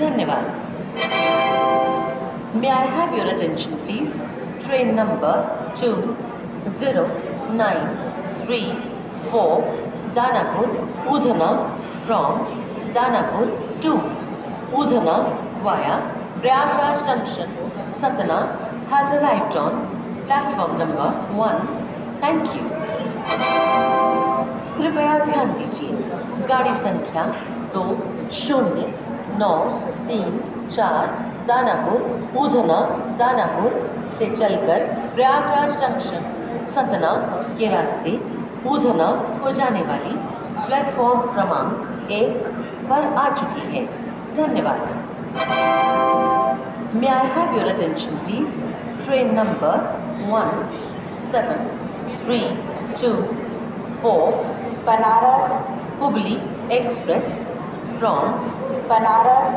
धन्यवाद। May I have your attention please train number two zero nine three four Danapur Udhna from Danapur to Udhna via Prayagraj junction Satna has a on platform number one thank you कृपया ध्यान दीजिए। गाड़ी संख्या दो, शून्य, नौ, तीन, चार, दानापुर, ऊधना, दानापुर से चलकर प्रयागराज जंक्शन, सतना के रास्ते ऊधना को जाने वाली प्लेटफॉर्म क्रमांक एक पर आ चुकी है। धन्यवाद। May I train number one seven three two 1732 Banaras Hubli express from Banaras